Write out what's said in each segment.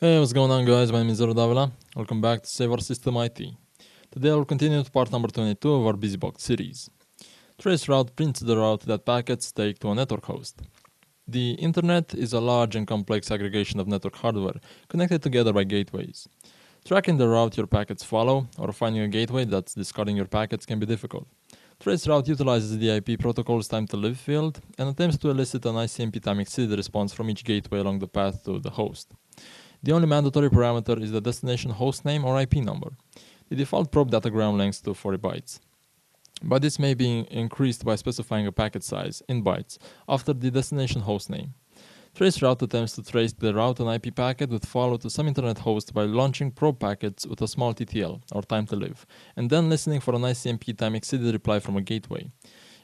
Hey, what's going on guys? My name is Zero Davila. Welcome back to Save Our System IT. Today I will continue with part number 22 of our BusyBox series. Traceroute prints the route that packets take to a network host. The internet is a large and complex aggregation of network hardware connected together by gateways. Tracking the route your packets follow or finding a gateway that's discarding your packets can be difficult. Traceroute utilizes the IP protocol's time to live field and attempts to elicit an ICMP time exceeded response from each gateway along the path to the host. The only mandatory parameter is the destination host name or IP number. The default probe datagram length to 40 bytes. But this may be increased by specifying a packet size in bytes after the destination host name. Traceroute attempts to trace the route and IP packet with follow to some internet host by launching probe packets with a small TTL, or time to live, and then listening for an ICMP time exceeded reply from a gateway.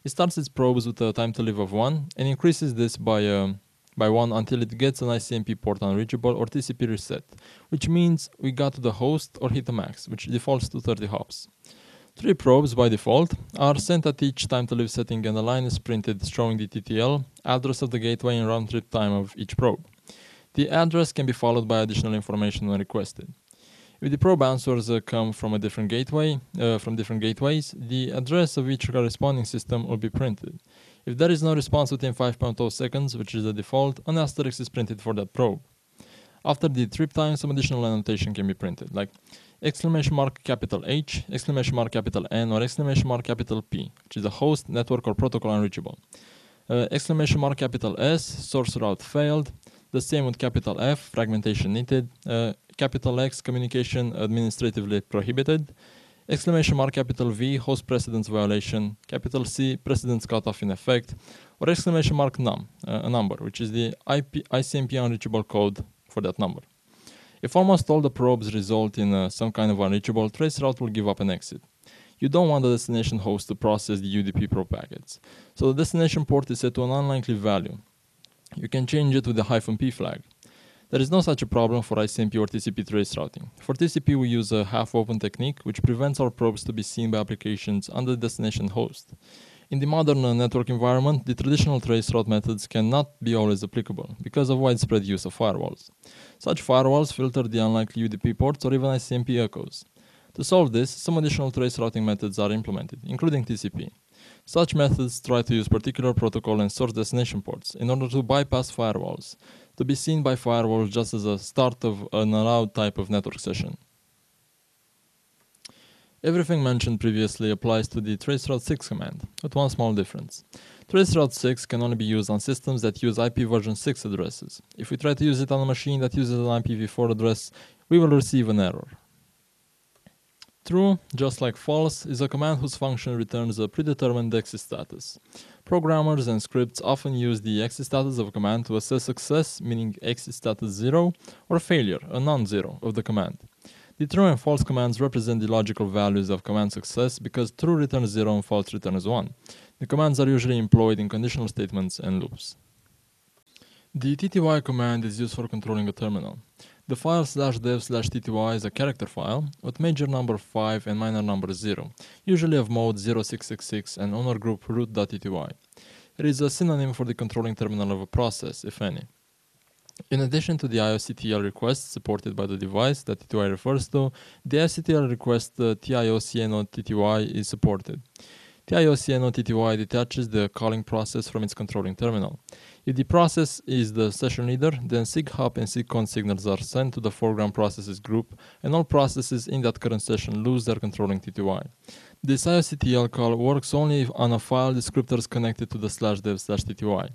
It starts its probes with a time to live of 1 and increases this by, uh, by 1 until it gets an ICMP port unreachable or TCP reset, which means we got to the host or hit a max, which defaults to 30 hops. Three probes by default are sent at each time to live setting and a line is printed showing the TTL, address of the gateway and round trip time of each probe. The address can be followed by additional information when requested. If the probe answers uh, come from a different gateway, uh, from different gateways, the address of each corresponding system will be printed. If there is no response within 5.0 seconds, which is the default, an asterisk is printed for that probe. After the trip time, some additional annotation can be printed, like exclamation mark capital H, exclamation mark capital N, or exclamation mark capital P, which is a host, network, or protocol unreachable. Uh, exclamation mark capital S, source route failed. The same with capital F, fragmentation needed. Uh, capital X, communication administratively prohibited. Exclamation mark capital V, host precedence violation. Capital C, precedence cutoff in effect. Or exclamation mark num, uh, a number, which is the IP, ICMP unreachable code for that number. If almost all the probes result in uh, some kind of unreachable, traceroute will give up and exit. You don't want the destination host to process the UDP probe packets, so the destination port is set to an unlikely value. You can change it with the hyphen P flag. There is no such a problem for ICMP or TCP trace routing. For TCP, we use a half-open technique, which prevents our probes to be seen by applications on the destination host. In the modern uh, network environment, the traditional trace route methods cannot be always applicable because of widespread use of firewalls. Such firewalls filter the unlikely UDP ports or even ICMP echoes. To solve this, some additional trace routing methods are implemented, including TCP. Such methods try to use particular protocol and source destination ports in order to bypass firewalls, to be seen by firewalls just as a start of an allowed type of network session. Everything mentioned previously applies to the traceroute 6 command, with one small difference. Traceroute 6 can only be used on systems that use IP version 6 addresses. If we try to use it on a machine that uses an IPv4 address, we will receive an error. True, just like false, is a command whose function returns a predetermined exit status. Programmers and scripts often use the exit status of a command to assess success, meaning exit status 0, or failure, a non-zero, of the command. The true and false commands represent the logical values of command success because true returns 0 and false returns 1. The commands are usually employed in conditional statements and loops. The tty command is used for controlling a terminal. The file slash dev slash tty is a character file with major number 5 and minor number 0, usually of mode 0666 and owner group root.tty. It is a synonym for the controlling terminal of a process, if any. In addition to the IOCTL request supported by the device that TTY refers to, the IOCTL request uh, TIOCNO TTY is supported. TIOCNO TTY detaches the calling process from its controlling terminal. If the process is the session leader, then SIGHUP and SIGCONT signals are sent to the foreground processes group, and all processes in that current session lose their controlling TTY. This IOCTL call works only if on a file descriptors connected to the slash dev slash TTY.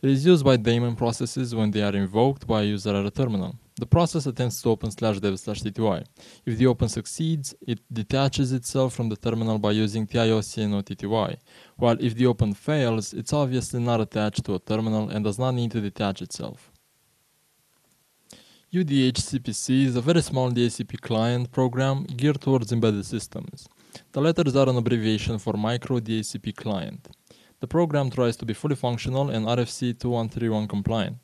It is used by daemon processes when they are invoked by a user at a terminal. The process attempts to open slash dev slash TTY. If the open succeeds, it detaches itself from the terminal by using TIOCNO TTY, while if the open fails, it's obviously not attached to a terminal and does not need to detach itself. UDHCPC is a very small DHCP client program geared towards embedded systems. The letters are an abbreviation for Micro DHCP Client. The program tries to be fully functional and RFC 2131 compliant.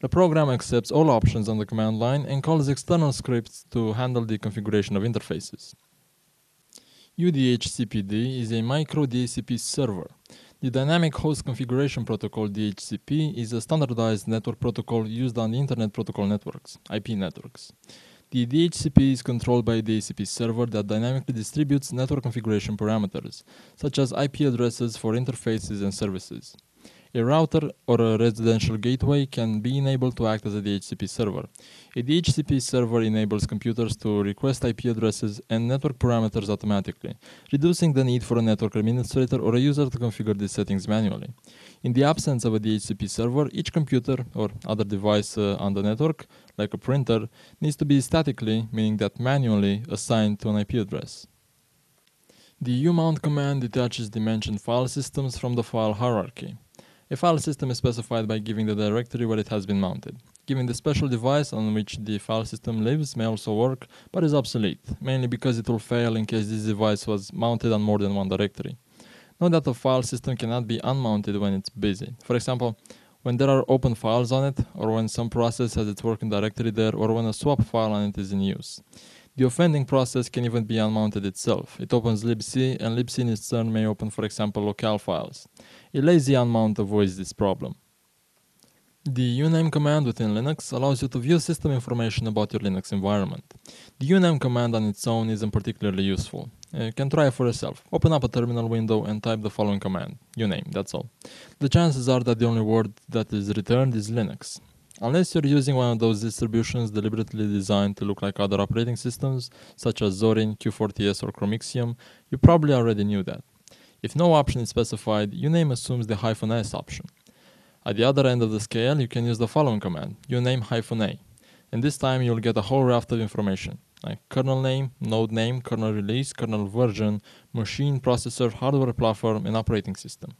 The program accepts all options on the command line and calls external scripts to handle the configuration of interfaces. UDHCPD is a micro DHCP server. The Dynamic Host Configuration Protocol DHCP is a standardized network protocol used on Internet Protocol networks, IP networks. The DHCP is controlled by a DHCP server that dynamically distributes network configuration parameters, such as IP addresses for interfaces and services. A router or a residential gateway can be enabled to act as a DHCP server. A DHCP server enables computers to request IP addresses and network parameters automatically, reducing the need for a network administrator or a user to configure these settings manually. In the absence of a DHCP server, each computer or other device uh, on the network, like a printer, needs to be statically, meaning that manually, assigned to an IP address. The umount command detaches the mentioned file systems from the file hierarchy. A file system is specified by giving the directory where it has been mounted. Giving the special device on which the file system lives may also work, but is obsolete, mainly because it will fail in case this device was mounted on more than one directory. Note that a file system cannot be unmounted when it's busy. For example, when there are open files on it, or when some process has its working directory there, or when a swap file on it is in use. The offending process can even be unmounted itself. It opens libc, and libc in its turn may open, for example, locale files. A lazy unmount avoids this problem. The uname command within Linux allows you to view system information about your Linux environment. The uname command on its own isn't particularly useful. Uh, you can try it for yourself. Open up a terminal window and type the following command. Uname, that's all. The chances are that the only word that is returned is Linux. Unless you're using one of those distributions deliberately designed to look like other operating systems, such as Zorin, Q4OS, or Chromixium, you probably already knew that. If no option is specified, uname assumes the hyphen s option. At the other end of the scale, you can use the following command, uname hyphen a. And this time you'll get a whole raft of information, like kernel name, node name, kernel release, kernel version, machine, processor, hardware platform, and operating system.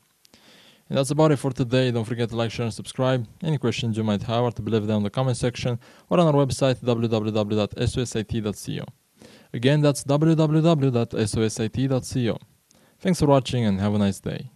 And that's about it for today. Don't forget to like, share, and subscribe. Any questions you might have are to be left down in the comment section or on our website www.sosit.co. Again, that's www.sosit.co. Thanks for watching and have a nice day.